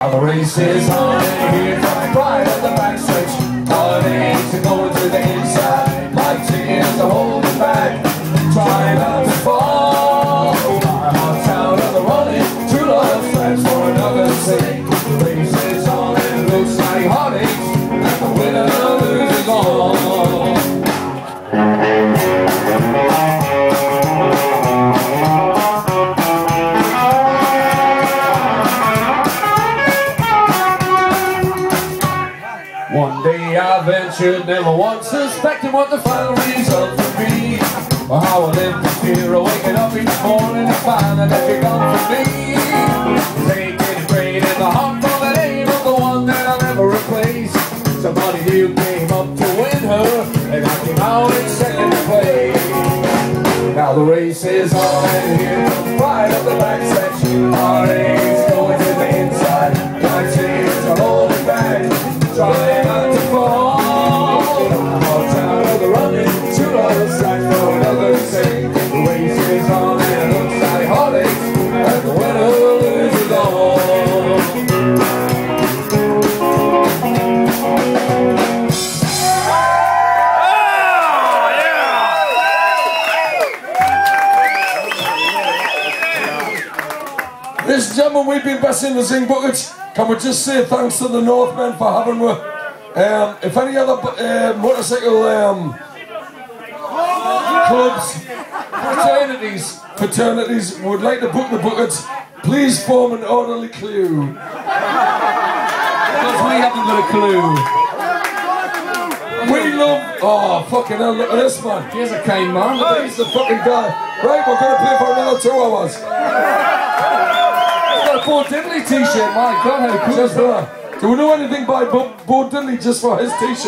The race is on and here comes pride at the backstretch ventured, never once suspecting what the final result would be. Or how I lived in fear of waking up each morning and finding that you're gone from me. Taking great in the heart for the name of the one that I'll never replace. Somebody new came up to win her, and I came out in second place. Now the race is on, and here comes pride of the backstretch. Our aims Ladies and gentlemen, we've been busting the Zing Buckets. Can we just say thanks to the Northmen for having me? Um, if any other uh, motorcycle um, clubs, fraternities, fraternities would like to book the buckets, please form an orderly clue. Because we haven't got a clue We love. Oh, fucking hell, look at this man. Here's a kind man He's the fucking guy. Right, we're going to play for another two hours. Got a Bo Diddley t-shirt, my god how cool for that. Do we know anything by Bo, Bo Diddley just for his t shirt?